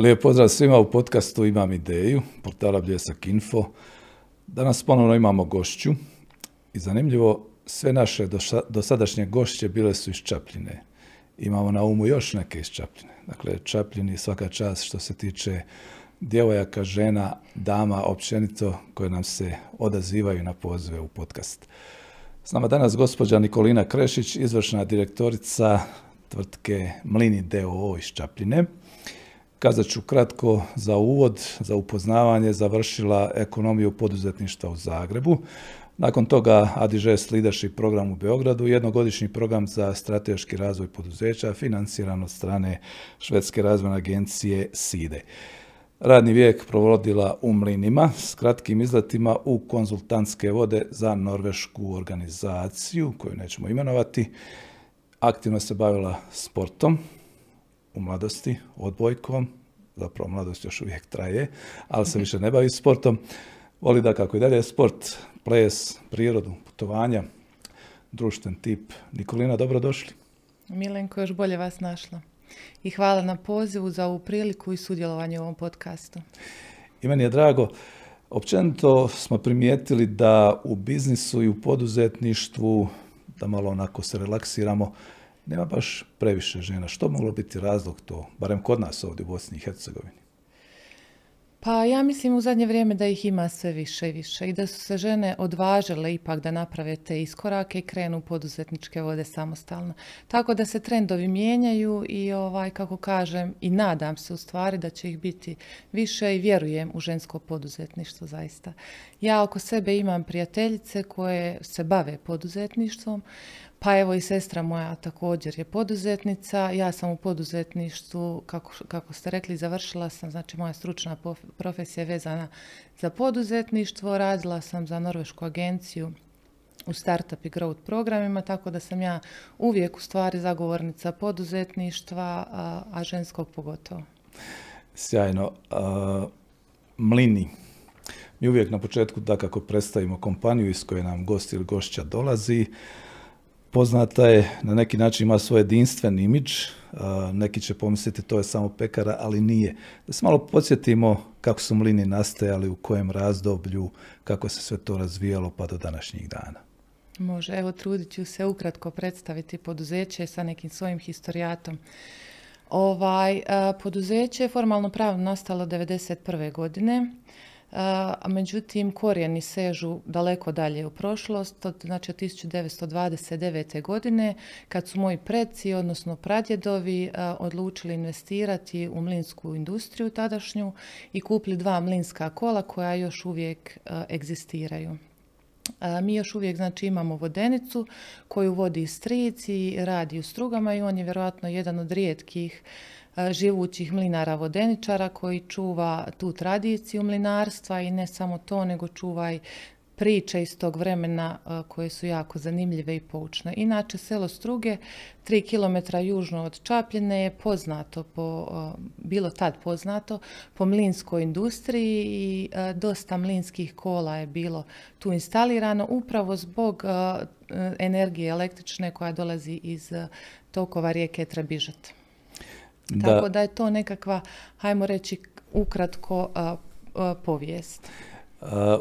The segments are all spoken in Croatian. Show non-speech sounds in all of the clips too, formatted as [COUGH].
Lijep pozdrav svima u podcastu Imam ideju, portala Bljesak Info. Danas ponovno imamo gošću i zanimljivo, sve naše dosadašnje gošće bile su iz Čapljine. Imamo na umu još neke iz Čapljine. Dakle, Čapljini svaka čast što se tiče djevojaka, žena, dama, općenito koje nam se odazivaju na pozive u podcast. S nama danas gospođa Nikolina Krešić, izvršna direktorica tvrtke Mlini DOO iz Čapljine. Kazat ću kratko za uvod, za upoznavanje, završila ekonomiju poduzetništva u Zagrebu. Nakon toga ADGS Leadership program u Beogradu, jednogodišnji program za strateški razvoj poduzeća, financiran od strane Švedske razvojne agencije SIDE. Radni vijek provodila u mlinima s kratkim izletima u konzultantske vode za norvešku organizaciju, koju nećemo imenovati. Aktivno se bavila sportom u mladosti, odbojkom, zapravo mladost još uvijek traje, ali se više ne bavi sportom. Voli da kako i dalje sport, ples, prirodu, putovanja, društven tip. Nikolina, dobrodošli. Milenko, još bolje vas našla. I hvala na pozivu za ovu priliku i sudjelovanje u ovom podcastu. I meni je drago. Općenito smo primijetili da u biznisu i u poduzetništvu, da malo onako se relaksiramo, nema baš previše žena. Što moglo biti razlog to, barem kod nas ovdje u Bosni i Hercegovini? Pa ja mislim u zadnje vrijeme da ih ima sve više i više i da su se žene odvažile ipak da naprave te iskorake i krenu poduzetničke vode samostalno. Tako da se trendovi mijenjaju i ovaj kako kažem i nadam se u stvari da će ih biti više i vjerujem u žensko poduzetništvo zaista. Ja oko sebe imam prijateljice koje se bave poduzetništvom. Pa evo i sestra moja također je poduzetnica. Ja sam u poduzetništvu, kako, kako ste rekli, završila sam, znači moja stručna profesija je vezana za poduzetništvo. Radila sam za Norvešku agenciju u startup i growth programima, tako da sam ja uvijek u stvari zagovornica poduzetništva, a, ženskog pogotovo. Sjajno. mlini. Mi uvijek na početku da kako predstavimo kompaniju iz koje nam gost ili gošća dolazi, poznata je, na neki način ima svoj jedinstven imidž, neki će pomisliti to je samo pekara, ali nije. Da se malo podsjetimo kako su mlini nastajali, u kojem razdoblju, kako se sve to razvijalo pa do današnjih dana. Može, evo trudit ću se ukratko predstaviti poduzeće sa nekim svojim historijatom. Ovaj, poduzeće je formalno pravno nastalo 1991. godine a međutim korijeni sežu daleko dalje u prošlost, od, znači od 1929. godine kad su moji preci, odnosno pradjedovi, odlučili investirati u mlinsku industriju tadašnju i kupili dva mlinska kola koja još uvijek egzistiraju. Mi još uvijek znači, imamo vodenicu koju vodi stric i radi u strugama i on je vjerojatno jedan od rijetkih živućih mlinara vodeničara koji čuva tu tradiciju mlinarstva i ne samo to, nego čuva i priče iz tog vremena koje su jako zanimljive i poučne. Inače, selo Struge, tri kilometra južno od Čapljene, je poznato, po, bilo tad poznato, po mlinskoj industriji i dosta mlinskih kola je bilo tu instalirano upravo zbog energije električne koja dolazi iz tokova rijeke Trebižat. Tako da je to nekakva, hajmo reći, ukratko povijest.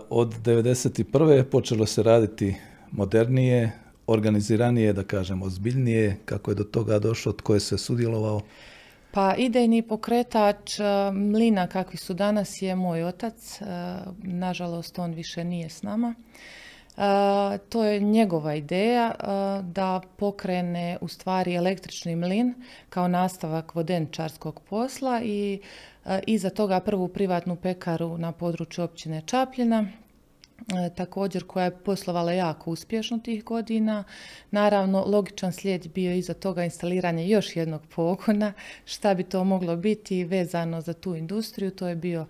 od 1991. počelo se raditi modernije, organiziranije, da kažem, ozbiljnije. Kako je do toga došlo, tko je se sudjelovao? Pa idejni pokretač mlina kakvi su danas je moj otac. Nažalost, on više nije s nama. To je njegova ideja da pokrene u stvari električni mlin kao nastavak vodenčarskog posla i iza toga prvu privatnu pekaru na području općine Čapljina, također koja je poslovala jako uspješno tih godina. Naravno, logičan slijed bio iza toga instaliranje još jednog pogona. Šta bi to moglo biti vezano za tu industriju? To je bio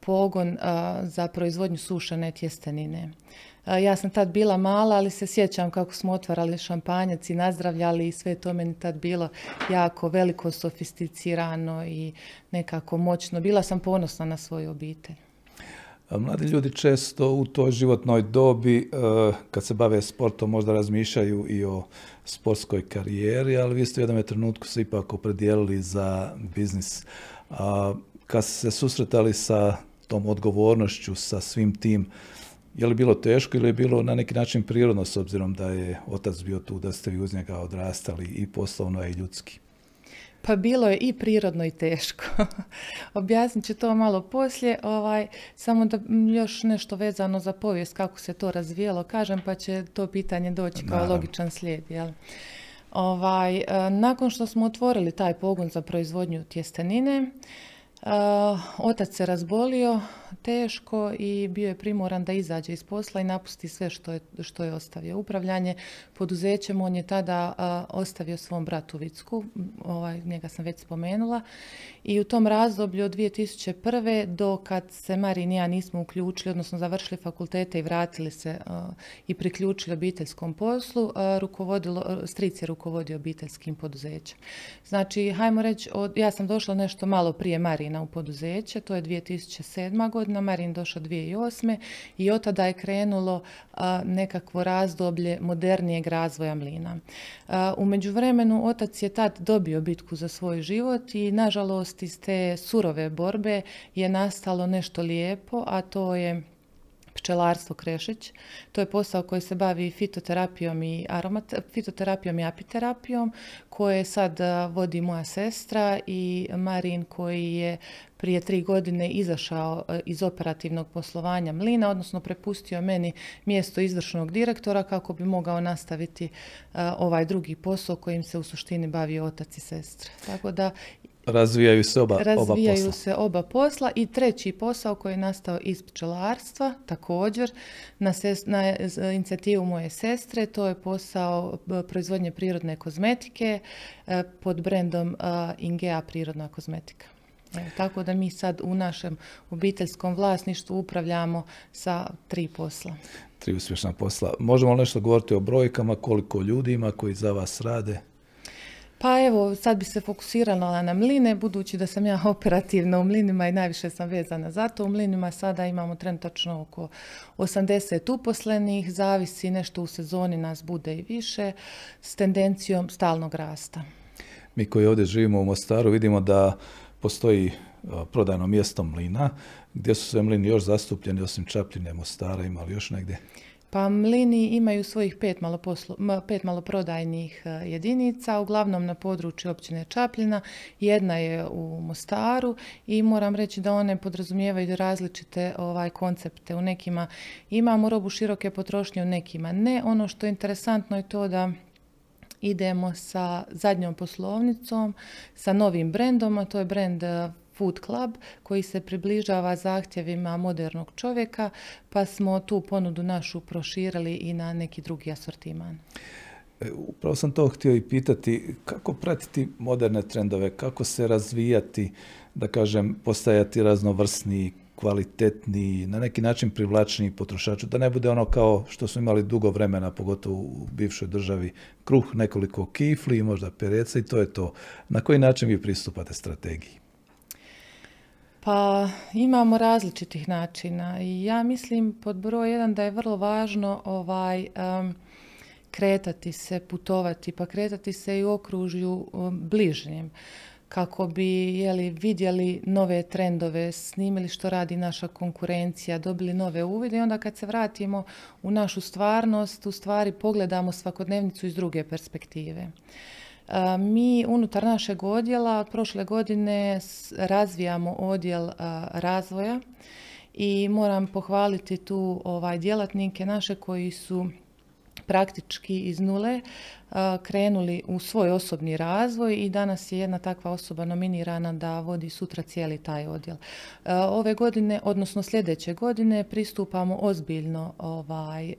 pogon za proizvodnju sušene tjestenine. Ja sam tad bila mala, ali se sjećam kako smo otvarali šampanjac i nazdravljali i sve to meni tad bilo jako veliko, sofisticirano i nekako moćno. Bila sam ponosna na svoju obitelj. Mladi ljudi često u toj životnoj dobi, e, kad se bave sportom, možda razmišljaju i o sportskoj karijeri, ali vi ste u jednom trenutku se ipak opredijelili za biznis kad ste se susretali sa tom odgovornošću, sa svim tim, je li bilo teško ili je bilo na neki način prirodno s obzirom da je otac bio tu, da ste vi uz njega odrastali i poslovno i ljudski? Pa bilo je i prirodno i teško. [LAUGHS] Objasnit ću to malo poslije. Ovaj, samo da još nešto vezano za povijest, kako se to razvijelo, kažem, pa će to pitanje doći kao logičan slijed. Jel? Ovaj, e, nakon što smo otvorili taj pogon za proizvodnju tjestenine, Uh, otac se razbolio teško i bio je primoran da izađe iz posla i napusti sve što je, što je ostavio. Upravljanje poduzećem on je tada uh, ostavio svom bratu Vicku, ovaj, njega sam već spomenula, i u tom razdoblju od 2001. do kad se Marin i ja nismo uključili, odnosno završili fakultete i vratili se uh, i priključili obiteljskom poslu, rukovodilo, stric je rukovodio obiteljskim poduzećem. Znači, hajmo reći, ja sam došla nešto malo prije Marina u poduzeće, to je 2007. godina, Marin došao 2008. i od tada je krenulo nekakvo razdoblje modernijeg razvoja mlina. u međuvremenu otac je tad dobio bitku za svoj život i nažalost iz te surove borbe je nastalo nešto lijepo, a to je pčelarstvo Krešić. To je posao koji se bavi fitoterapijom i aromat, fitoterapijom i apiterapijom, koje sad vodi moja sestra i Marin koji je prije tri godine izašao iz operativnog poslovanja Mlina, odnosno prepustio meni mjesto izvršnog direktora kako bi mogao nastaviti ovaj drugi posao kojim se u suštini bavi otac i sestra. Tako da Razvijaju se oba, Razvijaju oba posla. se oba posla i treći posao koji je nastao iz pčelarstva, također na, na inicijativu moje sestre, to je posao proizvodnje prirodne kozmetike e, pod brendom Ingea prirodna kozmetika. Tako da mi sad u našem obiteljskom vlasništvu upravljamo sa tri posla. Tri uspješna posla. Možemo nešto govoriti o brojkama, koliko ljudi ima koji za vas rade? Pa evo, sad bi se fokusirala na mline, budući da sam ja [LAUGHS] operativna u mlinima i najviše sam vezana za to. U mlinima sada imamo trenutačno oko 80 uposlenih, zavisi nešto u sezoni nas bude i više, s tendencijom stalnog rasta. Mi koji ovdje živimo u Mostaru vidimo da postoji prodajno mjesto mlina, gdje su sve mlini još zastupljeni, osim Čapljine, Mostara, imali još negdje? Pa mlini imaju svojih pet, malo pet maloprodajnih e, jedinica, uglavnom na području općine Čapljina. Jedna je u Mostaru i moram reći da one podrazumijevaju različite ovaj koncepte. U nekima imamo robu široke potrošnje, u nekima ne. Ono što je interesantno je to da idemo sa zadnjom poslovnicom, sa novim brendom, a to je brend Food Club koji se približava zahtjevima modernog čovjeka, pa smo tu ponudu našu proširili i na neki drugi asortiman. E, upravo sam to htio i pitati, kako pratiti moderne trendove, kako se razvijati, da kažem, postajati raznovrsniji, kvalitetniji, na neki način privlačniji potrošaču, da ne bude ono kao što smo imali dugo vremena, pogotovo u bivšoj državi, kruh, nekoliko kifli, možda pereca i to je to. Na koji način vi pristupate strategiji? Pa imamo različitih načina i ja mislim pod broj jedan da je vrlo važno ovaj kretati se, putovati, pa kretati se i u okružju um, bližnjem kako bi jeli, vidjeli nove trendove, snimili što radi naša konkurencija, dobili nove uvide i onda kad se vratimo u našu stvarnost, u stvari pogledamo svakodnevnicu iz druge perspektive. Mi unutar našeg odjela od prošle godine razvijamo odjel razvoja i moram pohvaliti tu ovaj djelatnike naše koji su praktički iz nule krenuli u svoj osobni razvoj i danas je jedna takva osoba nominirana da vodi sutra cijeli taj odjel. Ove godine, odnosno sljedeće godine, pristupamo ozbiljno ovaj,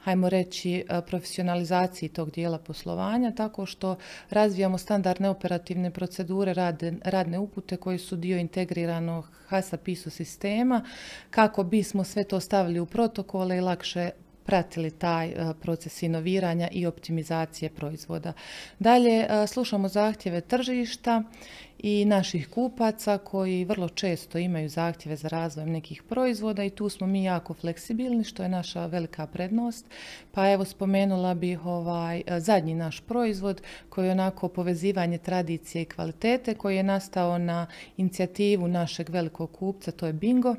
hajmo reći, e, profesionalizaciji tog dijela poslovanja, tako što razvijamo standardne operativne procedure, radne upute koji su dio integriranog HASA PISO sistema, kako bismo sve to stavili u protokole i lakše pratili taj proces inoviranja i optimizacije proizvoda. Dalje slušamo zahtjeve tržišta i naših kupaca koji vrlo često imaju zahtjeve za razvojem nekih proizvoda i tu smo mi jako fleksibilni što je naša velika prednost. Pa evo spomenula bih ovaj zadnji naš proizvod koji je onako povezivanje tradicije i kvalitete koji je nastao na inicijativu našeg velikog kupca, to je Bingo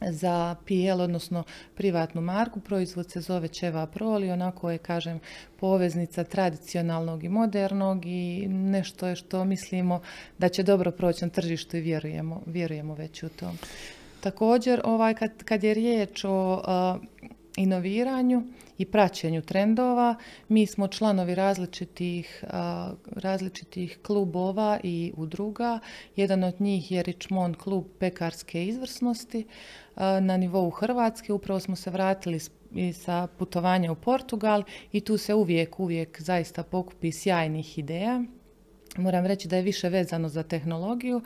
za PL, odnosno privatnu marku. Proizvod se zove Čeva Proli, onako je, kažem, poveznica tradicionalnog i modernog i nešto je što mislimo da će dobro proći na tržištu i vjerujemo, vjerujemo već u to. Također, ovaj, kad, kad je riječ o inoviranju i praćenju trendova. Mi smo članovi različitih, različitih klubova i udruga. Jedan od njih je Richmond klub pekarske izvrsnosti na nivou Hrvatske. Upravo smo se vratili sa putovanja u Portugal i tu se uvijek, uvijek zaista pokupi sjajnih ideja. Moram reći da je više vezano za tehnologiju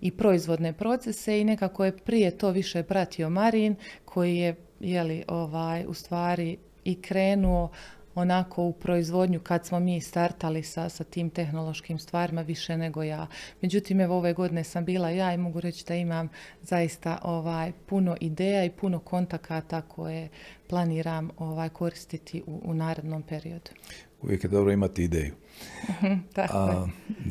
i proizvodne procese i nekako je prije to više pratio Marin koji je jeli, ovaj, u stvari i krenuo onako u proizvodnju kad smo mi startali sa, sa tim tehnološkim stvarima više nego ja. Međutim, evo ove godine sam bila ja i mogu reći da imam zaista ovaj puno ideja i puno kontakata koje planiram ovaj koristiti u, u narednom periodu. Uvijek je dobro imati ideju. Mhm, A,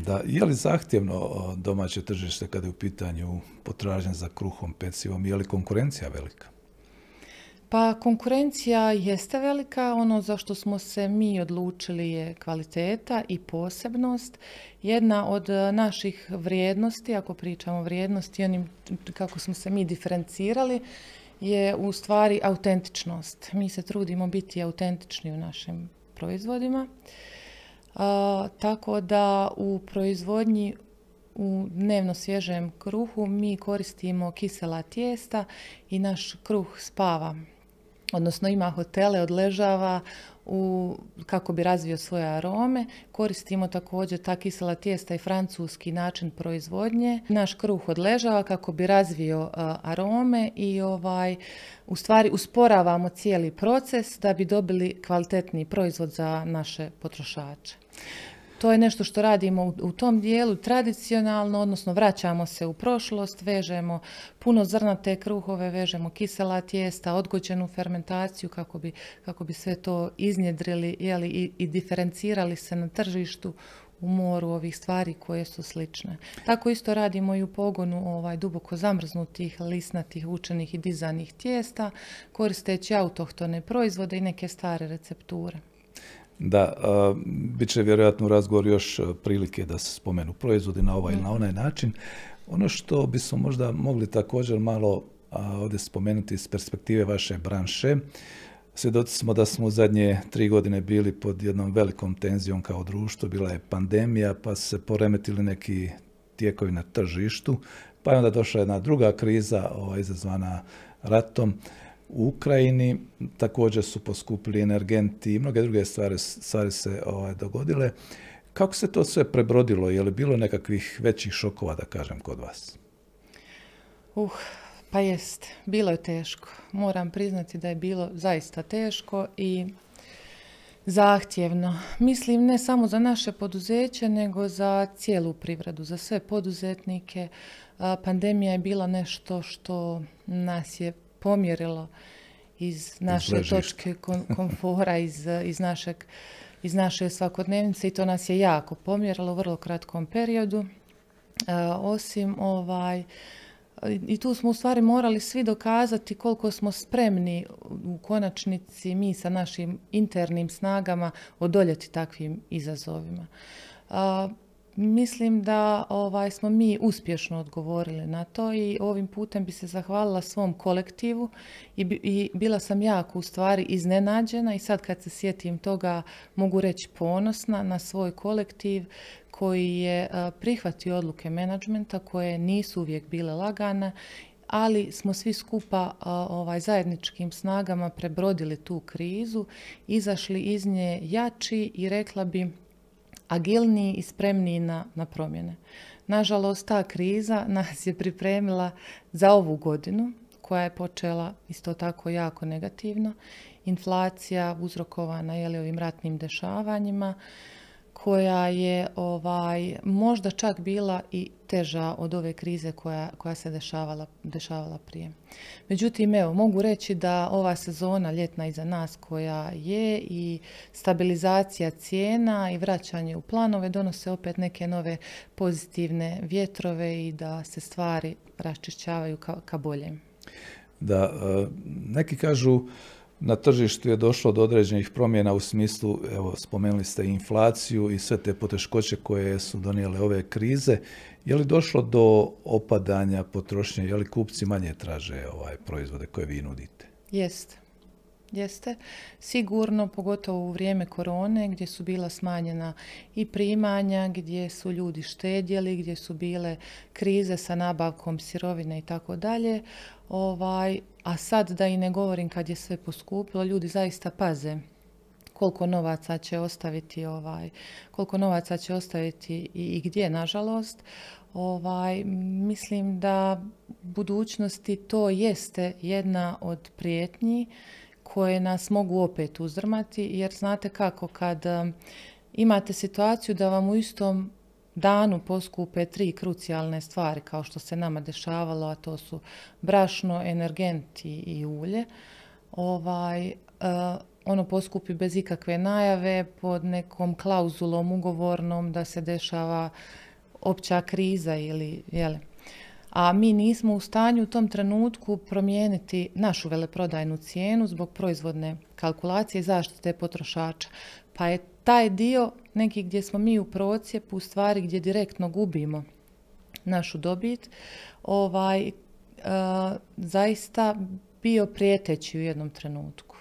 da, je li zahtjevno domaće tržište kada je u pitanju potražnja za kruhom, pecivom, je li konkurencija velika? Pa konkurencija jeste velika, ono za što smo se mi odlučili je kvaliteta i posebnost. Jedna od e, naših vrijednosti, ako pričamo o vrijednosti, onim kako smo se mi diferencirali, je u stvari autentičnost. Mi se trudimo biti autentični u našim proizvodima. tako da u proizvodnji u dnevno svježem kruhu mi koristimo kisela tijesta i naš kruh spava odnosno ima hotele, odležava u, kako bi razvio svoje arome. Koristimo također ta kisela tijesta i francuski način proizvodnje. Naš kruh odležava kako bi razvio arome i ovaj, u stvari usporavamo cijeli proces da bi dobili kvalitetni proizvod za naše potrošače. To je nešto što radimo u, tom dijelu tradicionalno, odnosno vraćamo se u prošlost, vežemo puno zrnate kruhove, vežemo kisela tijesta, odgođenu fermentaciju kako bi, kako bi sve to iznjedrili jeli, i, i diferencirali se na tržištu u moru ovih stvari koje su slične. Tako isto radimo i u pogonu ovaj, duboko zamrznutih, lisnatih, učenih i dizanih tijesta, koristeći autohtone proizvode i neke stare recepture. Da, bit će vjerojatno u razgovor još prilike da se spomenu proizvodi na ovaj ili na onaj način. Ono što bismo možda mogli također malo ovdje spomenuti iz perspektive vaše branše, Svjedoci smo da smo u zadnje tri godine bili pod jednom velikom tenzijom kao društvo, bila je pandemija, pa su se poremetili neki tijekovi na tržištu, pa je onda došla jedna druga kriza ova, izazvana ratom u Ukrajini, također su poskupili energenti i mnoge druge stvari, stvari se ovaj, dogodile. Kako se to sve prebrodilo? Je li bilo nekakvih većih šokova, da kažem, kod vas? Uh, pa jest, bilo je teško. Moram priznati da je bilo zaista teško i zahtjevno. Mislim ne samo za naše poduzeće, nego za cijelu privredu, za sve poduzetnike. Pandemija je bila nešto što nas je pomjerilo iz naše točke komfora, iz, iz, našeg, iz naše svakodnevnice i to nas je jako pomjerilo u vrlo kratkom periodu. osim ovaj, i tu smo u stvari morali svi dokazati koliko smo spremni u konačnici mi sa našim internim snagama odoljeti takvim izazovima. Mislim da ovaj, smo mi uspješno odgovorili na to i ovim putem bi se zahvalila svom kolektivu i, i bila sam jako u stvari iznenađena i sad kad se sjetim toga mogu reći ponosna na svoj kolektiv koji je prihvatio odluke menadžmenta koje nisu uvijek bile lagane ali smo svi skupa ovaj, zajedničkim snagama prebrodili tu krizu, izašli iz nje jači i rekla bi agilniji i spremniji na, na promjene. Nažalost, ta kriza nas je pripremila za ovu godinu koja je počela isto tako jako negativno. Inflacija uzrokovana je ovim ratnim dešavanjima koja je ovaj, možda čak bila i teža od ove krize koja, koja se dešavala, dešavala prije. Međutim, evo, mogu reći da ova sezona ljetna iza nas koja je i stabilizacija cijena i vraćanje u planove donose opet neke nove pozitivne vjetrove i da se stvari raščišćavaju ka, ka boljem. Da, e, neki kažu na tržištu je došlo do određenih promjena u smislu, evo, spomenuli ste inflaciju i sve te poteškoće koje su donijele ove krize. Je li došlo do opadanja potrošnje, je li kupci manje traže ovaj proizvode koje vi nudite? Jeste. Jeste. Sigurno, pogotovo u vrijeme korone gdje su bila smanjena i primanja, gdje su ljudi štedjeli, gdje su bile krize sa nabavkom sirovine i tako dalje. Ovaj, a sad da i ne govorim kad je sve poskupilo, ljudi zaista paze koliko novaca će ostaviti ovaj koliko novaca će ostaviti i, i gdje nažalost ovaj mislim da budućnosti to jeste jedna od prijetnji koje nas mogu opet uzdrmati jer znate kako kad um, imate situaciju da vam u istom danu poskupe tri krucijalne stvari kao što se nama dešavalo, a to su brašno, energenti i ulje. Ovaj, uh, ono poskupi bez ikakve najave pod nekom klauzulom ugovornom da se dešava opća kriza ili jeli, a mi nismo u stanju u tom trenutku promijeniti našu veleprodajnu cijenu zbog proizvodne kalkulacije i zaštite potrošača. Pa je taj dio neki gdje smo mi u procijepu, u stvari gdje direktno gubimo našu dobit, ovaj, uh, zaista bio prijeteći u jednom trenutku.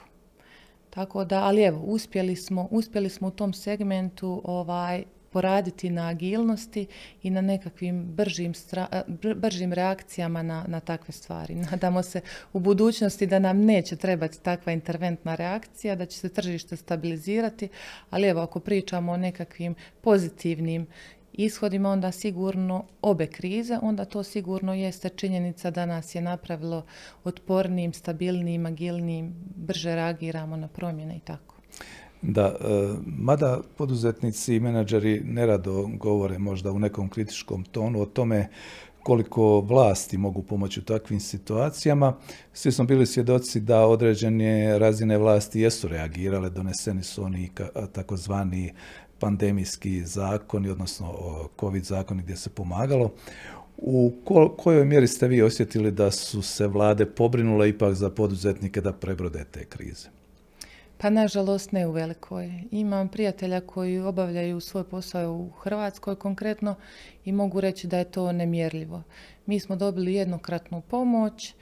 Tako da, ali evo, uspjeli smo, uspjeli smo u tom segmentu ovaj, poraditi na agilnosti i na nekakvim bržim, bržim reakcijama na, na takve stvari. [LAUGHS] Nadamo se u budućnosti da nam neće trebati takva interventna reakcija, da će se tržište stabilizirati, ali evo ako pričamo o nekakvim pozitivnim ishodima onda sigurno obe krize, onda to sigurno jeste činjenica da nas je napravilo otpornijim, stabilnijim, agilnijim, brže reagiramo na promjene i tako. Da, e, mada poduzetnici i menadžeri nerado govore možda u nekom kritičkom tonu o tome koliko vlasti mogu pomoći u takvim situacijama. Svi smo bili svjedoci da određene razine vlasti jesu reagirale, doneseni su oni takozvani pandemijski zakoni, odnosno COVID zakoni gdje se pomagalo. U kojoj mjeri ste vi osjetili da su se vlade pobrinule ipak za poduzetnike da prebrode te krize? Pa nažalost ne u velikoj. Imam prijatelja koji obavljaju svoj posao u Hrvatskoj konkretno i mogu reći da je to nemjerljivo. Mi smo dobili jednokratnu pomoć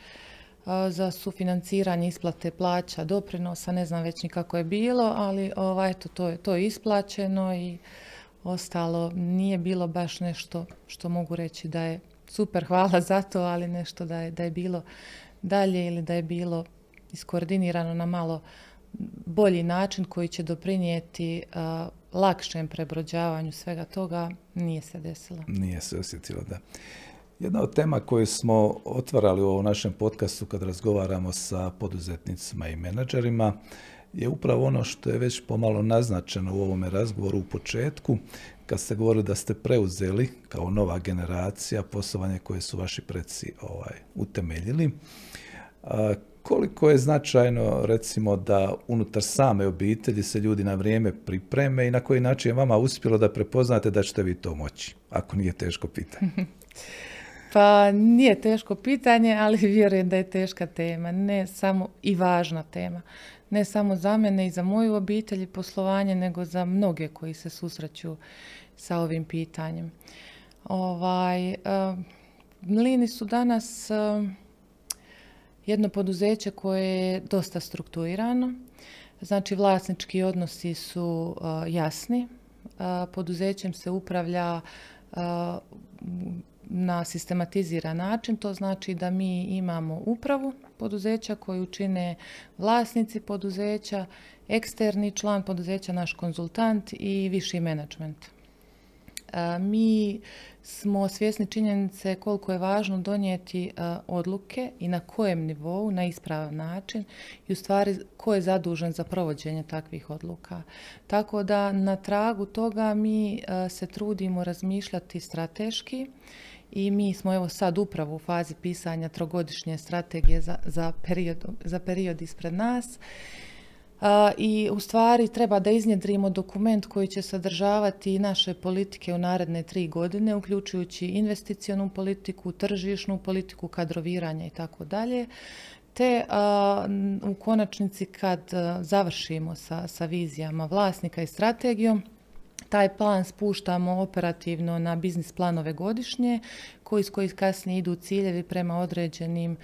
za sufinanciranje isplate plaća, doprinosa, ne znam već ni kako je bilo, ali ovaj, eto, to, je, to isplaćeno i ostalo nije bilo baš nešto što mogu reći da je super, hvala za to, ali nešto da je, da je bilo dalje ili da je bilo iskoordinirano na malo bolji način koji će doprinijeti uh, lakšem prebrođavanju svega toga nije se desilo. Nije se osjetilo, da. Jedna od tema koju smo otvarali u ovom našem podcastu kad razgovaramo sa poduzetnicima i menadžerima je upravo ono što je već pomalo naznačeno u ovome razgovoru u početku, kad ste govorili da ste preuzeli kao nova generacija poslovanje koje su vaši preci ovaj, utemeljili koliko je značajno recimo da unutar same obitelji se ljudi na vrijeme pripreme i na koji način je vama uspjelo da prepoznate da ćete vi to moći, ako nije teško pitanje? [LAUGHS] pa nije teško pitanje, ali [LAUGHS] vjerujem da je teška tema, ne samo i važna tema. Ne samo za mene i za moju obitelj i poslovanje, nego za mnoge koji se susreću sa ovim pitanjem. Ovaj, uh, mlini su danas uh, jedno poduzeće koje je dosta strukturirano. Znači vlasnički odnosi su jasni. poduzećem se upravlja na sistematiziran način. To znači da mi imamo upravu poduzeća koju čine vlasnici poduzeća, eksterni član poduzeća, naš konzultant i viši menadžment. Mi smo svjesni činjenice koliko je važno donijeti odluke i na kojem nivou, na ispravan način i u stvari ko je zadužen za provođenje takvih odluka. Tako da na tragu toga mi se trudimo razmišljati strateški i mi smo evo sad upravo u fazi pisanja trogodišnje strategije za, za, period, za period ispred nas. I u stvari treba da iznjedrimo dokument koji će sadržavati naše politike u naredne tri godine, uključujući investicionu politiku, tržišnu politiku, kadroviranja i tako dalje. Te u konačnici kad završimo sa, sa vizijama vlasnika i strategijom, taj plan spuštamo operativno na biznis planove godišnje, koji s koji kasnije idu ciljevi prema određenim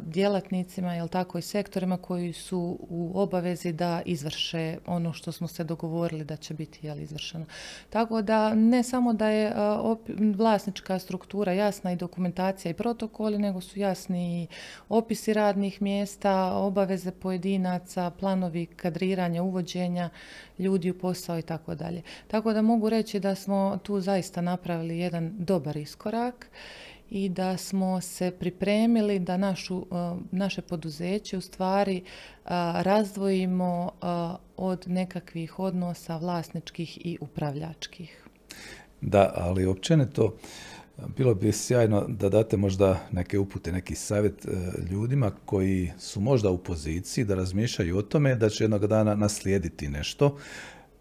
djelatnicima, jel tako, i sektorima koji su u obavezi da izvrše ono što smo se dogovorili da će biti jel, izvršeno. Tako da ne samo da je vlasnička struktura jasna i dokumentacija i protokoli, nego su jasni i opisi radnih mjesta, obaveze pojedinaca, planovi kadriranja, uvođenja ljudi u posao i tako dalje. Tako da mogu reći da smo tu zaista napravili jedan dobar iskorak i da smo se pripremili da našu, uh, naše poduzeće u stvari uh, razdvojimo uh, od nekakvih odnosa vlasničkih i upravljačkih. Da, ali općenito bilo bi sjajno da date možda neke upute, neki savjet ljudima koji su možda u poziciji da razmišljaju o tome da će jednog dana naslijediti nešto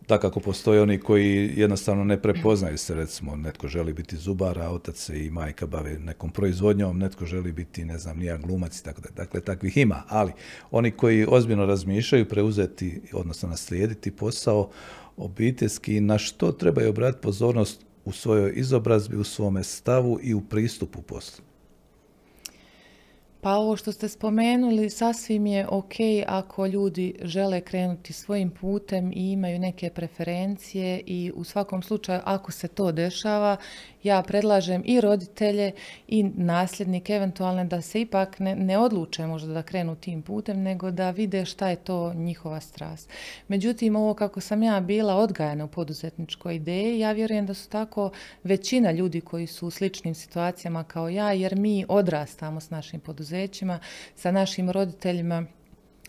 kako postoje oni koji jednostavno ne prepoznaju se, recimo netko želi biti zubar, a otac se i majka bave nekom proizvodnjom, netko želi biti, ne znam, nija glumac i tako da. Dakle, takvih ima, ali oni koji ozbiljno razmišljaju preuzeti, odnosno naslijediti posao obiteljski, na što trebaju obratiti pozornost u svojoj izobrazbi, u svome stavu i u pristupu poslu. Pa ovo što ste spomenuli sasvim je ok ako ljudi žele krenuti svojim putem i imaju neke preferencije i u svakom slučaju ako se to dešava ja predlažem i roditelje i nasljednike eventualne da se ipak ne, ne odluče možda da krenu tim putem, nego da vide šta je to njihova strast. Međutim, ovo kako sam ja bila odgajana u poduzetničkoj ideji, ja vjerujem da su tako većina ljudi koji su u sličnim situacijama kao ja, jer mi odrastamo s našim poduzećima, sa našim roditeljima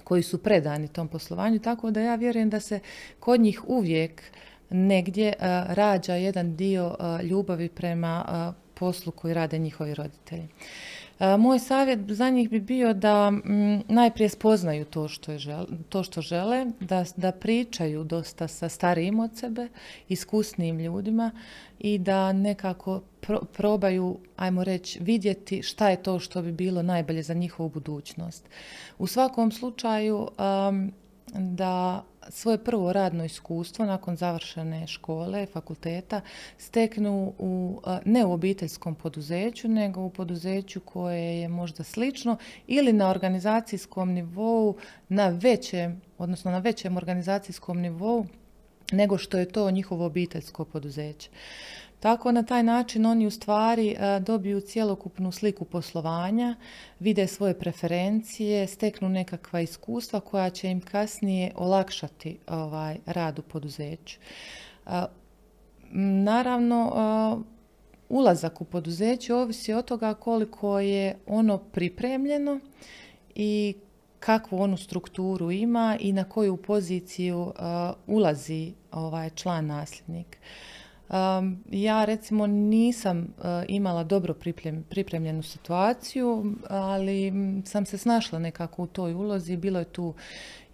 koji su predani tom poslovanju, tako da ja vjerujem da se kod njih uvijek negdje rađa jedan dio ljubavi prema poslu koji rade njihovi roditelji. Moj savjet za njih bi bio da najprije spoznaju to što, je to što žele, da, da pričaju dosta sa starijim od sebe, iskusnijim ljudima i da nekako probaju, ajmo reći, vidjeti šta je to što bi bilo najbolje za njihovu budućnost. U svakom slučaju da svoje prvo radno iskustvo nakon završene škole, fakulteta, steknu u, ne u obiteljskom poduzeću, nego u poduzeću koje je možda slično ili na organizacijskom nivou, na većem, odnosno na većem organizacijskom nivou nego što je to njihovo obiteljsko poduzeće. Tako na taj način oni u stvari e, dobiju cjelokupnu sliku poslovanja, vide svoje preferencije, steknu nekakva iskustva koja će im kasnije olakšati ovaj rad u poduzeću. E, naravno, e, ulazak u poduzeće ovisi od toga koliko je ono pripremljeno i kakvu onu strukturu ima i na koju poziciju ulazi ovaj član nasljednik ja recimo nisam e, imala dobro pripremljenu situaciju, ali sam se snašla nekako u toj ulozi. Bilo je tu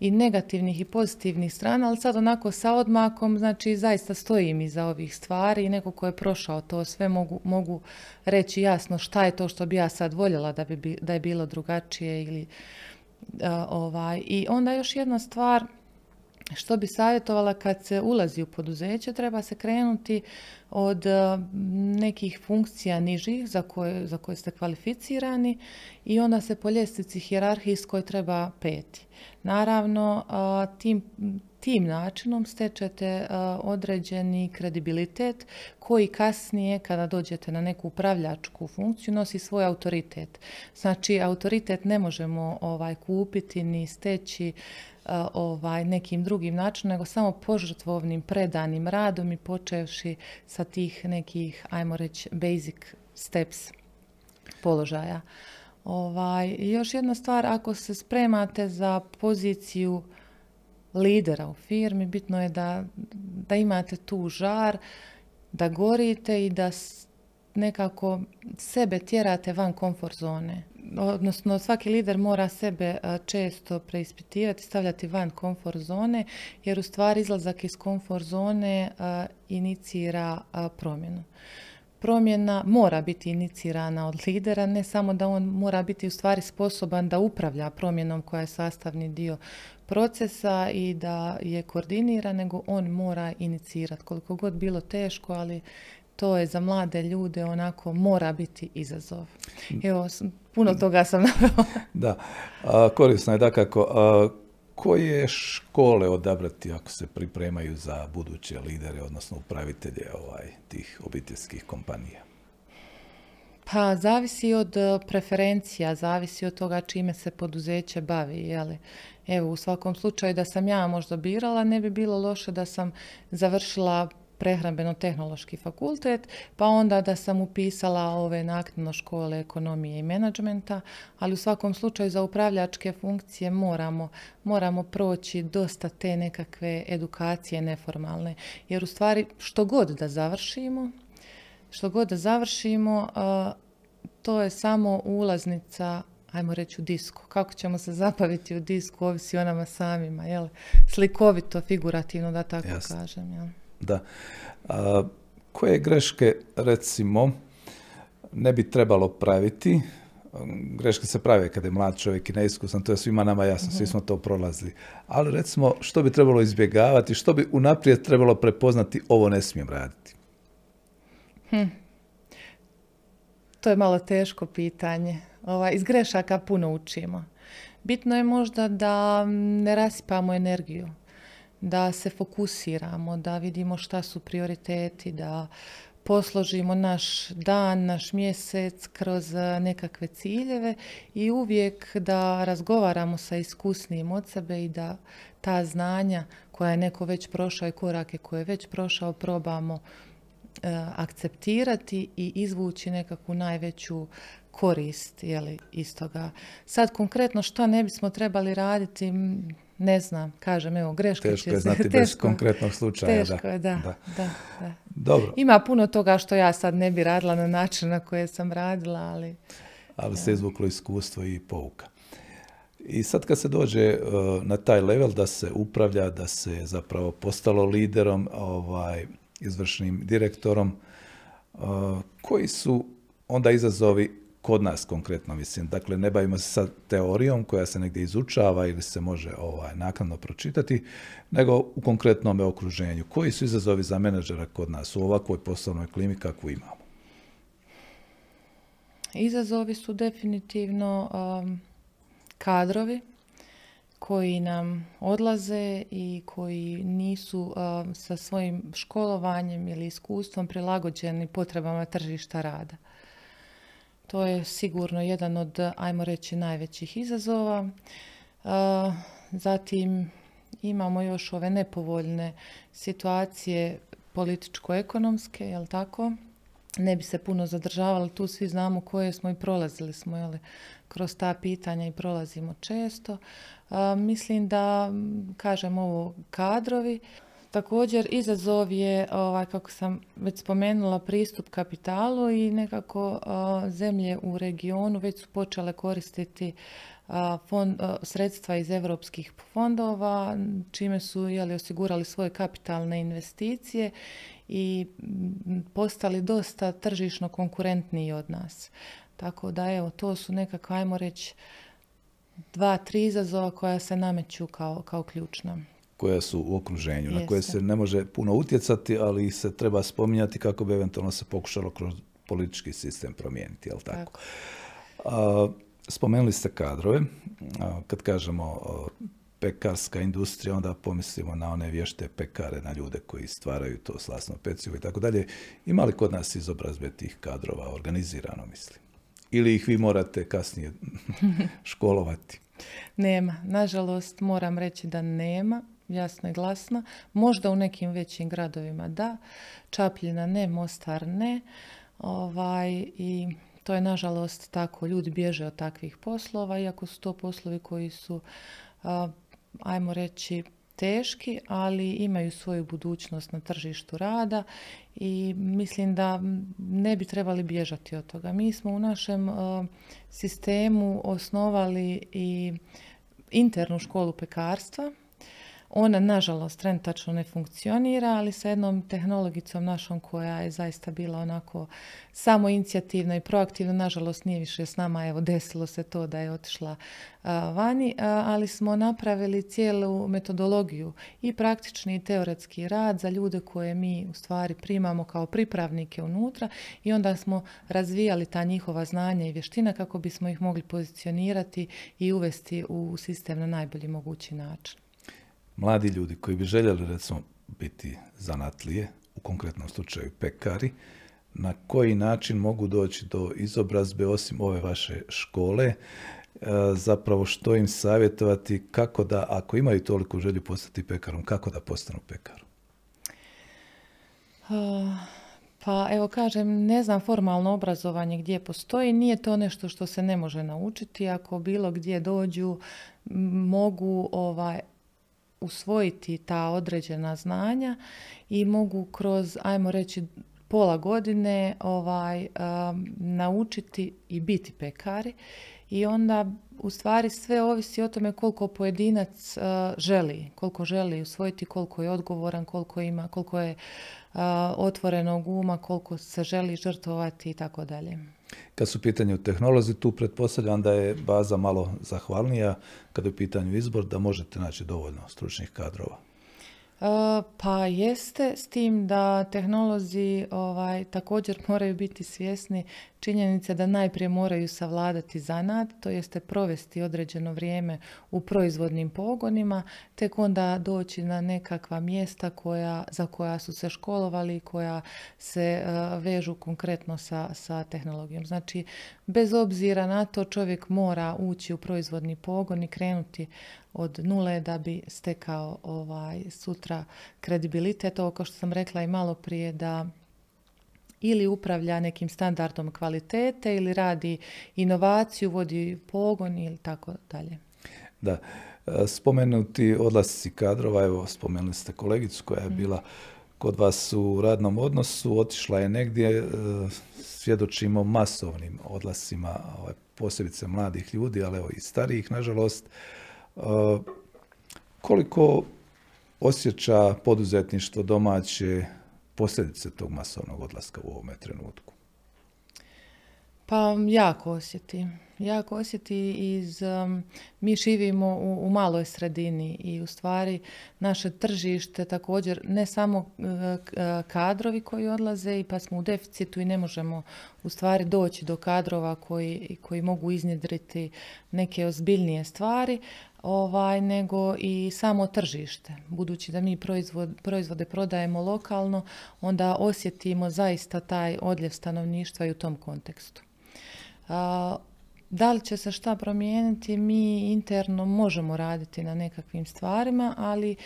i negativnih i pozitivnih strana, ali sad onako sa odmakom, znači zaista stojim iza ovih stvari i neko ko je prošao to sve mogu, mogu reći jasno šta je to što bi ja sad voljela da, bi, da je bilo drugačije ili ovaj. I onda još jedna stvar, što bi savjetovala kad se ulazi u poduzeće, treba se krenuti od e, nekih funkcija nižih za koje, za koje ste kvalificirani i onda se po ljestvici hijerarhijskoj treba peti. Naravno, tim, tim načinom stečete određeni kredibilitet koji kasnije kada dođete na neku upravljačku funkciju nosi svoj autoritet. Znači autoritet ne možemo ovaj kupiti ni steći ovaj nekim drugim načinom, nego samo požrtvovnim predanim radom i počevši sa tih nekih, ajmo reći, basic steps položaja. Ovaj, još jedna stvar, ako se spremate za poziciju lidera u firmi, bitno je da, da imate tu žar, da gorite i da nekako sebe tjerate van komfort zone. Odnosno, svaki lider mora sebe često preispitivati, stavljati van komfort zone, jer u stvari izlazak iz komfort zone inicira promjenu promjena mora biti inicirana od lidera, ne samo da on mora biti u stvari sposoban da upravlja promjenom koja je sastavni dio procesa i da je koordinira, nego on mora inicirati. Koliko god bilo teško, ali to je za mlade ljude onako mora biti izazov. Evo, puno toga sam [LAUGHS] navela. da, korisno je dakako. A, koje škole odabrati ako se pripremaju za buduće lidere, odnosno upravitelje ovaj, tih obiteljskih kompanija? Pa zavisi od e, preferencija, zavisi od toga čime se poduzeće bavi. Jeli? Evo, u svakom slučaju da sam ja možda birala, ne bi bilo loše da sam završila prehrambeno-tehnološki fakultet, pa onda da sam upisala ove naknadno škole ekonomije i menadžmenta, ali u svakom slučaju za upravljačke funkcije moramo, moramo proći dosta te nekakve edukacije neformalne. Jer u stvari što god da završimo, što god da završimo, to je samo ulaznica ajmo reći u disku. Kako ćemo se zapaviti u disku, ovisi o nama samima, jel? Slikovito, figurativno, da tako kažem, jel? Da. A, koje greške, recimo, ne bi trebalo praviti? Greške se prave kada je mlad čovjek i neiskusan, to je svima nama jasno, svi mhm. smo to prolazili. Ali recimo, što bi trebalo izbjegavati, što bi unaprijed trebalo prepoznati, ovo ne smijem raditi? Hm. To je malo teško pitanje. Ovaj, iz grešaka puno učimo. Bitno je možda da ne rasipamo energiju da se fokusiramo, da vidimo šta su prioriteti, da posložimo naš dan, naš mjesec kroz nekakve ciljeve i uvijek da razgovaramo sa iskusnijim od sebe i da ta znanja koja je neko već prošao i korake koje je već prošao probamo e, akceptirati i izvući nekakvu najveću korist jeli, iz toga. Sad konkretno što ne bismo trebali raditi, ne znam, kažem, evo, greška teško je znati bez [LAUGHS] konkretnog slučaja. Teško je, da, da. da, da. Dobro. Ima puno toga što ja sad ne bi radila na način na koje sam radila, ali... Ali se izvuklo iskustvo i pouka. I sad kad se dođe uh, na taj level da se upravlja, da se zapravo postalo liderom, ovaj, izvršnim direktorom, uh, koji su onda izazovi kod nas konkretno mislim. Dakle, ne bavimo se sad teorijom koja se negdje izučava ili se može ovaj, naknadno pročitati, nego u konkretnom okruženju. Koji su izazovi za menadžera kod nas u ovakvoj poslovnoj klimi kakvu imamo? Izazovi su definitivno um, kadrovi koji nam odlaze i koji nisu um, sa svojim školovanjem ili iskustvom prilagođeni potrebama tržišta rada. To je sigurno jedan od, ajmo reći, najvećih izazova. Zatim imamo još ove nepovoljne situacije političko-ekonomske, jel tako? Ne bi se puno zadržavali, tu svi znamo koje smo i prolazili smo jel, kroz ta pitanja i prolazimo često. mislim da, kažem ovo, kadrovi, Također izazov je, ovaj, kako sam već spomenula, pristup kapitalu i nekako zemlje u regionu već su počele koristiti fond, sredstva iz europskih fondova, čime su jeli, osigurali svoje kapitalne investicije i postali dosta tržišno konkurentniji od nas. Tako da evo, to su nekako, ajmo reći, dva, tri izazova koja se nameću kao, kao ključna koja su u okruženju, na koje se ne može puno utjecati, ali se treba spominjati kako bi eventualno se pokušalo kroz politički sistem promijeniti, jel tako? tako. spomenuli ste kadrove, kad kažemo pekarska industrija, onda pomislimo na one vješte pekare, na ljude koji stvaraju to slasno pecivo i tako dalje. Ima li kod nas izobrazbe tih kadrova organizirano, mislim? Ili ih vi morate kasnije [LAUGHS] školovati? Nema. Nažalost, moram reći da nema jasno i glasno. Možda u nekim većim gradovima da, Čapljina ne, Mostar ne. Ovaj, I to je nažalost tako. Ljudi bježe od takvih poslova, iako su to poslovi koji su, ajmo reći, teški, ali imaju svoju budućnost na tržištu rada i mislim da ne bi trebali bježati od toga. Mi smo u našem sistemu osnovali i internu školu pekarstva ona, nažalost, trenutačno ne funkcionira, ali sa jednom tehnologicom našom koja je zaista bila onako samo inicijativna i proaktivna, nažalost nije više s nama, evo desilo se to da je otišla vani, ali smo napravili cijelu metodologiju i praktični i teoretski rad za ljude koje mi u stvari primamo kao pripravnike unutra i onda smo razvijali ta njihova znanja i vještina kako bismo ih mogli pozicionirati i uvesti u sistem na najbolji mogući način mladi ljudi koji bi željeli recimo biti zanatlije, u konkretnom slučaju pekari, na koji način mogu doći do izobrazbe osim ove vaše škole, e, zapravo što im savjetovati, kako da, ako imaju toliko želju postati pekarom, kako da postanu pekarom? Pa evo kažem, ne znam formalno obrazovanje gdje postoji, nije to nešto što se ne može naučiti, ako bilo gdje dođu mogu ovaj, usvojiti ta određena znanja i mogu kroz, ajmo reći, pola godine ovaj, um, naučiti i biti pekari i onda u stvari sve ovisi o tome koliko pojedinac uh, želi, koliko želi usvojiti, koliko je odgovoran, koliko ima, koliko je uh, otvorenog uma, koliko se želi žrtvovati i tako dalje. Kad su u pitanju tehnolozi, tu pretpostavljam da je baza malo zahvalnija kada je u pitanju izbor, da možete naći dovoljno stručnih kadrova. E, pa jeste, s tim da tehnolozi ovaj, također moraju biti svjesni činjenice da najprije moraju savladati zanat, to jeste provesti određeno vrijeme u proizvodnim pogonima, tek onda doći na nekakva mjesta koja, za koja su se školovali i koja se e, vežu konkretno sa, sa tehnologijom. Znači, bez obzira na to čovjek mora ući u proizvodni pogon i krenuti od nule da bi stekao ovaj sutra kredibilitet. Ovo kao što sam rekla i malo prije da ili upravlja nekim standardom kvalitete ili radi inovaciju, vodi pogon ili tako dalje. Da. E, spomenuti odlasci kadrova, evo spomenuli ste kolegicu koja je mhm. bila kod vas u radnom odnosu, otišla je negdje, e, svjedočimo masovnim odlascima, ovaj, posebice mladih ljudi, ali evo i starijih, nažalost. E, koliko osjeća poduzetništvo domaće posljedice tog masovnog odlaska u ovome trenutku? Pa jako osjeti. Jako osjeti iz, mi živimo u, u, maloj sredini i u stvari naše tržište također ne samo uh, uh, kadrovi koji odlaze i pa smo u deficitu i ne možemo u stvari doći do kadrova koji, koji mogu iznjedriti neke ozbiljnije stvari, ovaj, nego i samo tržište. Budući da mi proizvod, proizvode prodajemo lokalno, onda osjetimo zaista taj odljev stanovništva i u tom kontekstu. A, da li će se šta promijeniti? Mi interno možemo raditi na nekakvim stvarima, ali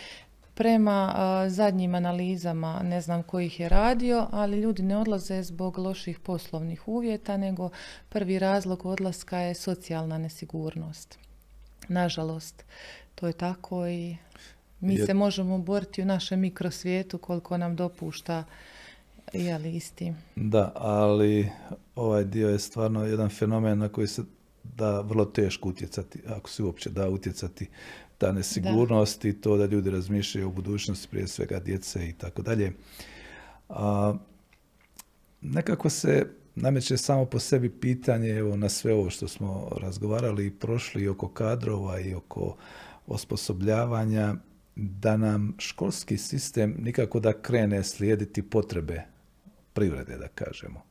prema zadnjim analizama, ne znam kojih je radio, ali ljudi ne odlaze zbog loših poslovnih uvjeta, nego prvi razlog odlaska je socijalna nesigurnost. Nažalost, to je tako i mi se možemo boriti u našem mikrosvijetu koliko nam dopušta li isti. Da, ali ovaj dio je stvarno jedan fenomen na koji se da vrlo teško utjecati, ako se uopće da utjecati ta nesigurnost i to da ljudi razmišljaju o budućnosti, prije svega djece i tako dalje. Nekako se nameće samo po sebi pitanje evo, na sve ovo što smo razgovarali i prošli i oko kadrova i oko osposobljavanja, da nam školski sistem nikako da krene slijediti potrebe privrede, da kažemo.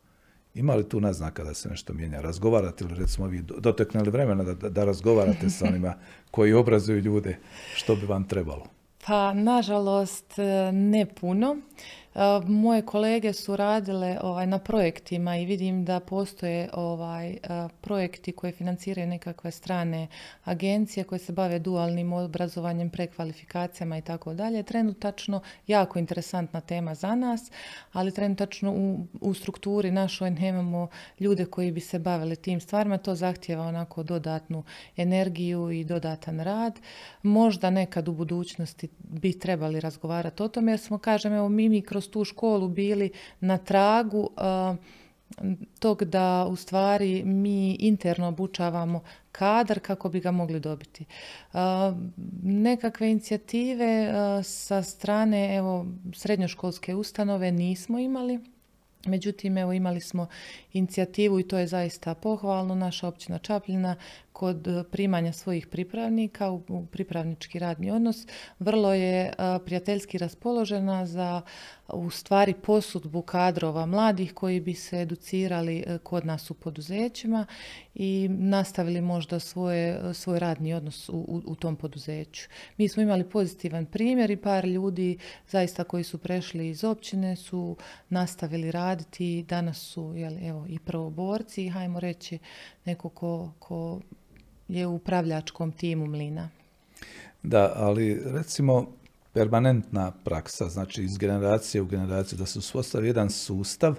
Ima li tu naznaka da se nešto mijenja? Razgovarate li, recimo, vi dotekne li vremena da, da razgovarate sa onima [LAUGHS] koji obrazuju ljude, što bi vam trebalo? Pa, nažalost, ne puno. Moje kolege su radile ovaj, na projektima i vidim da postoje ovaj, projekti koje financiraju nekakve strane agencije koje se bave dualnim obrazovanjem, prekvalifikacijama i tako dalje. Trenutačno jako interesantna tema za nas, ali trenutačno u, u strukturi našoj nemamo ljude koji bi se bavili tim stvarima. To zahtjeva onako dodatnu energiju i dodatan rad. Možda nekad u budućnosti bi trebali razgovarati o tome jer smo, kažem, evo mi, mi kroz tu školu bili na tragu tog da u stvari mi interno obučavamo kadar kako bi ga mogli dobiti. Nekakve inicijative sa strane evo, srednjoškolske ustanove nismo imali. Međutim, evo imali smo inicijativu i to je zaista pohvalno. Naša općina Čapljina kod primanja svojih pripravnika u pripravnički radni odnos vrlo je prijateljski raspoložena za u stvari posudbu kadrova mladih koji bi se educirali kod nas u poduzećima i nastavili možda svoje, svoj radni odnos u, u, tom poduzeću. Mi smo imali pozitivan primjer i par ljudi zaista koji su prešli iz općine su nastavili raditi danas su jel, evo, i prvoborci i hajmo reći neko ko, ko je u upravljačkom timu mlina. Da, ali recimo permanentna praksa, znači iz generacije u generaciju, da se uspostavi jedan sustav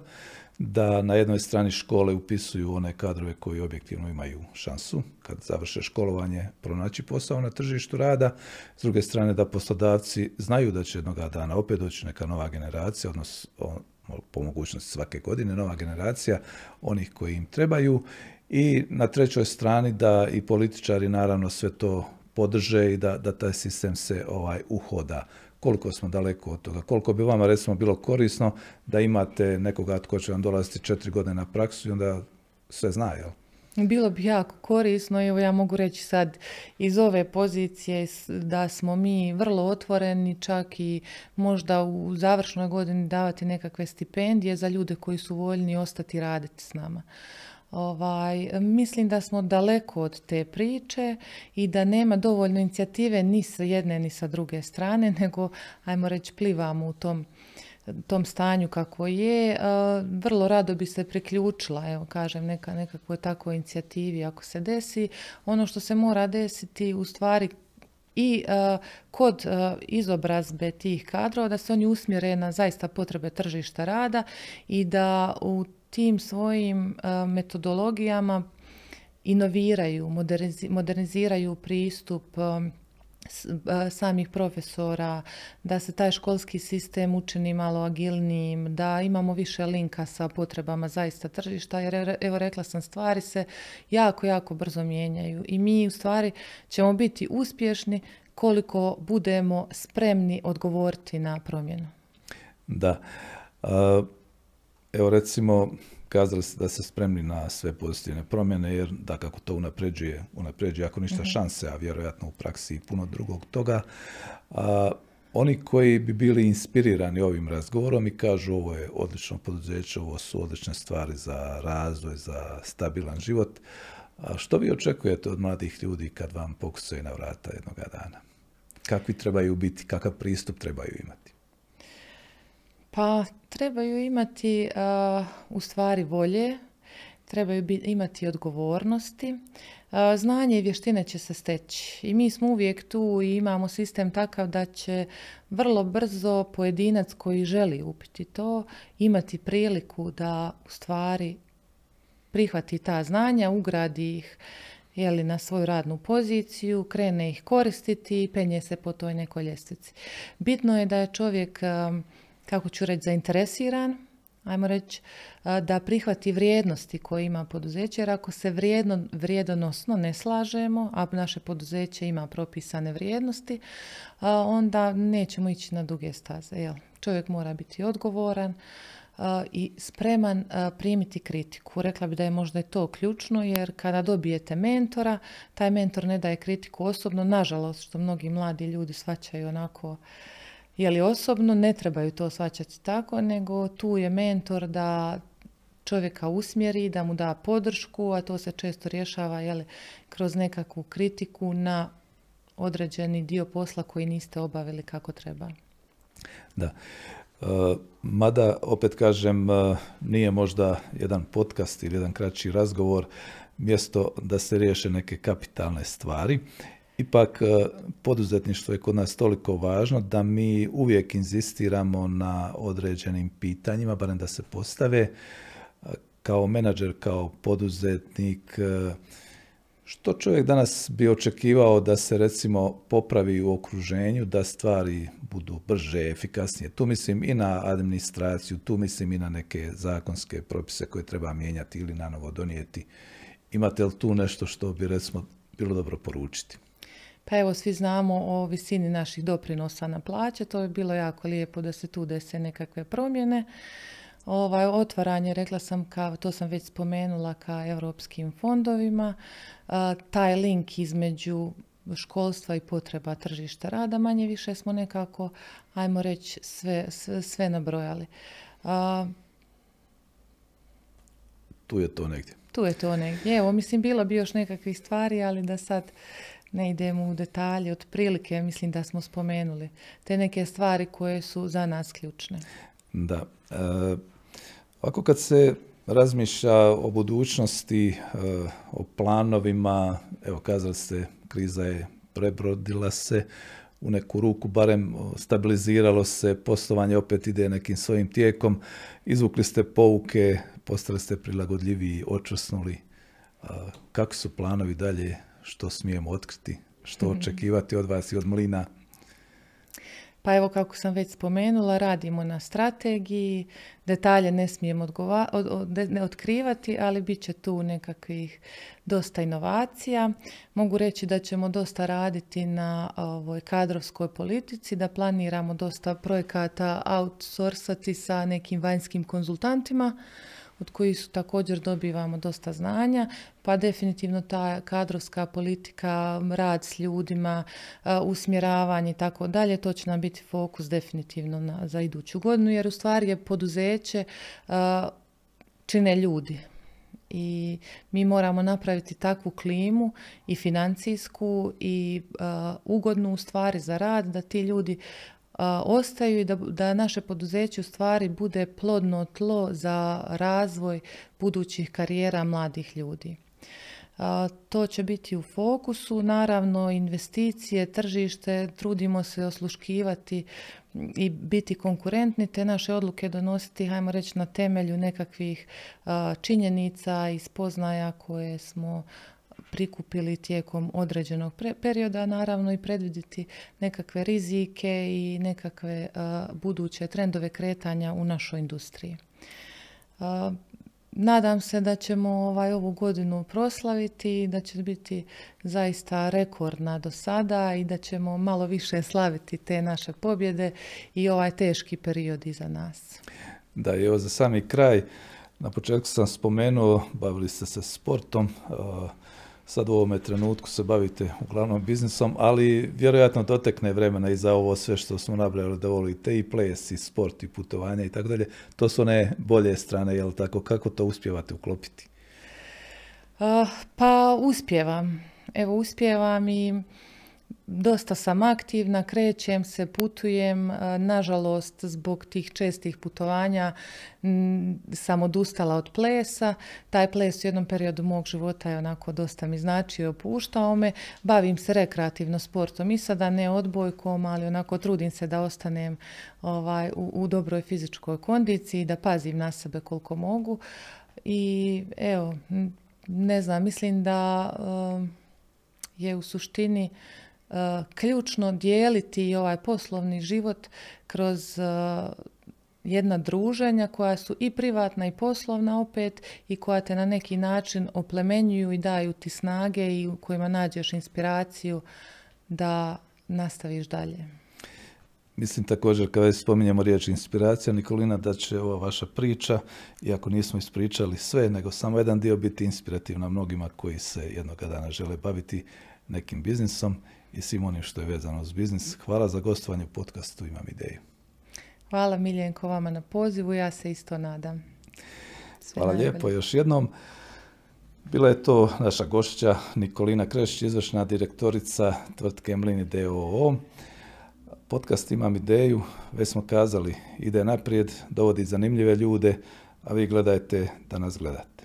da na jednoj strani škole upisuju one kadrove koji objektivno imaju šansu kad završe školovanje pronaći posao na tržištu rada, s druge strane da poslodavci znaju da će jednoga dana opet doći neka nova generacija, odnosno po mogućnosti svake godine nova generacija onih koji im trebaju i na trećoj strani da i političari naravno sve to podrže i da, da taj sistem se ovaj uhoda. Koliko smo daleko od toga? Koliko bi vama recimo bilo korisno da imate nekoga tko će vam dolaziti četiri godine na praksu i onda sve zna, jel? Bilo bi jako korisno, evo ja mogu reći sad iz ove pozicije da smo mi vrlo otvoreni, čak i možda u završnoj godini davati nekakve stipendije za ljude koji su voljni ostati raditi s nama. Ovaj, mislim da smo daleko od te priče i da nema dovoljno inicijative ni sa jedne ni sa druge strane, [LAUGHS] nego, ajmo reći, plivamo u tom, tom stanju kako je. Vrlo rado bi se priključila, evo kažem, neka, nekakvoj takvoj inicijativi ako se desi. Ono što se mora desiti u stvari i kod izobrazbe tih kadrova da se oni usmjere na zaista potrebe tržišta rada i da u tim svojim e, metodologijama inoviraju, moderniziraju pristup e, e, samih profesora, da se taj školski sistem učini malo agilnijim, da imamo više linka sa potrebama zaista tržišta, jer evo rekla sam, stvari se jako, jako brzo mijenjaju i mi u stvari ćemo biti uspješni koliko budemo spremni odgovoriti na promjenu. Da. Evo recimo, kazali ste da ste spremni na sve pozitivne promjene, jer da kako to unapređuje, unapređuje ako ništa mhm. šanse, a vjerojatno u praksi i puno drugog toga. A, oni koji bi bili inspirirani ovim razgovorom i kažu ovo je odlično poduzeće, ovo su odlične stvari za razvoj, za stabilan život, a što vi očekujete od mladih ljudi kad vam pokusuje na vrata jednoga dana? Kakvi trebaju biti, kakav pristup trebaju imati? Pa trebaju imati u stvari volje, trebaju imati odgovornosti. znanje i vještine će se steći i mi smo uvijek tu i imamo sistem takav da će vrlo brzo pojedinac koji želi upiti to imati priliku da u stvari prihvati ta znanja, ugradi ih jeli, na svoju radnu poziciju, krene ih koristiti i penje se po toj nekoj ljestvici. Bitno je da je čovjek kako ću reći, zainteresiran, ajmo reći, da prihvati vrijednosti koje ima poduzeće, jer ako se vrijedno, vrijedonosno ne slažemo, a naše poduzeće ima propisane vrijednosti, onda nećemo ići na duge staze. Jel? Čovjek mora biti odgovoran i spreman primiti kritiku. Rekla bi da je možda to ključno, jer kada dobijete mentora, taj mentor ne daje kritiku osobno, nažalost, što mnogi mladi ljudi svaćaju onako je li osobno, ne trebaju to svaćati tako, nego tu je mentor da čovjeka usmjeri, da mu da podršku, a to se često rješava jeli, kroz nekakvu kritiku na određeni dio posla koji niste obavili kako treba. Da. E, mada, opet kažem, e, nije možda jedan podcast ili jedan kraći razgovor mjesto da se riješe neke kapitalne stvari. Ipak, e, poduzetništvo je kod nas toliko važno da mi uvijek inzistiramo na određenim pitanjima, barem da se postave. Kao menadžer, kao poduzetnik, što čovjek danas bi očekivao da se recimo popravi u okruženju, da stvari budu brže, efikasnije? Tu mislim i na administraciju, tu mislim i na neke zakonske propise koje treba mijenjati ili na novo donijeti. Imate li tu nešto što bi recimo bilo dobro poručiti? Pa evo, svi znamo o visini naših doprinosa na plaće, to je bilo jako lijepo da se tu dese nekakve promjene. Ovaj, otvaranje, rekla sam, ka, to sam već spomenula, ka europskim fondovima. taj link između školstva i potreba tržišta rada, manje više smo nekako, ajmo reći, sve, sve, sve nabrojali. tu je to negdje. Tu je to negdje. Evo, mislim, bilo bi još nekakvih stvari, ali da sad ne idemo u detalje, otprilike mislim da smo spomenuli te neke stvari koje su za nas ključne. Da. E, Ovako kad se razmišlja o budućnosti, e, o planovima, evo kazali ste, kriza je prebrodila se, u neku ruku barem stabiliziralo se, poslovanje opet ide nekim svojim tijekom, izvukli ste pouke, postali ste prilagodljiviji, očvrsnuli. Kako su planovi dalje, što smijemo otkriti, što mhm. očekivati od vas i od mlina? Pa evo kako sam već spomenula, radimo na strategiji, detalje ne smijemo ne otkrivati, ali bit će tu nekakvih dosta inovacija. Mogu reći da ćemo dosta raditi na ovoj kadrovskoj politici, da planiramo dosta projekata outsourcati sa nekim vanjskim konzultantima od kojih su također dobivamo dosta znanja, pa definitivno ta kadrovska politika, rad s ljudima, usmjeravanje i tako dalje, to će nam biti fokus definitivno na, za iduću godinu, jer u stvari je poduzeće čine ljudi. I mi moramo napraviti takvu klimu i financijsku i ugodnu u stvari za rad da ti ljudi ostaju i da, da naše poduzeće u stvari bude plodno tlo za razvoj budućih karijera mladih ljudi. To će biti u fokusu, naravno investicije, tržište, trudimo se osluškivati i biti konkurentni, te naše odluke donositi, hajmo reći, na temelju nekakvih činjenica i spoznaja koje smo prikupili tijekom određenog perioda, naravno i predviditi nekakve rizike i nekakve buduće trendove kretanja u našoj industriji. Nadam se da ćemo ovaj, ovu godinu proslaviti i da će biti zaista rekordna do sada i da ćemo malo više slaviti te naše pobjede i ovaj teški period iza nas. Da, evo za sami kraj, na početku sam spomenuo, bavili ste se sportom, sad u ovome trenutku se bavite uglavnom biznisom, ali vjerojatno dotekne vremena i za ovo sve što smo nabrali da volite i ples i sport i putovanja i tako dalje. To su one bolje strane, jel tako? Kako to uspijevate uklopiti? pa uspijevam. Evo uspijevam i dosta sam aktivna, krećem se, putujem. Nažalost, zbog tih čestih putovanja sam odustala od plesa. Taj ples u jednom periodu mog života je onako dosta mi značio opuštao me. Bavim se rekreativno sportom i sada ne odbojkom, ali onako trudim se da ostanem ovaj, u, u dobroj fizičkoj kondiciji, da pazim na sebe koliko mogu. I evo, ne znam, mislim da je u suštini E, ključno dijeliti ovaj poslovni život kroz e, jedna druženja koja su i privatna i poslovna opet i koja te na neki način oplemenjuju i daju ti snage i u kojima nađeš inspiraciju da nastaviš dalje. Mislim također kada spominjemo riječ inspiracija, Nikolina, da će ova vaša priča, iako nismo ispričali sve, nego samo jedan dio biti inspirativna mnogima koji se jednoga dana žele baviti nekim biznisom i svim onim što je vezano uz biznis. Hvala za gostovanje u podcastu Imam ideju. Hvala Miljenko vama na pozivu, ja se isto nadam. Sve Hvala najbolje. lijepo još jednom. Bila je to naša gošća Nikolina Krešić, izvršna direktorica tvrtke Mlini DOO. Podcast Imam ideju, već smo kazali, ide naprijed, dovodi zanimljive ljude, a vi gledajte da nas gledate.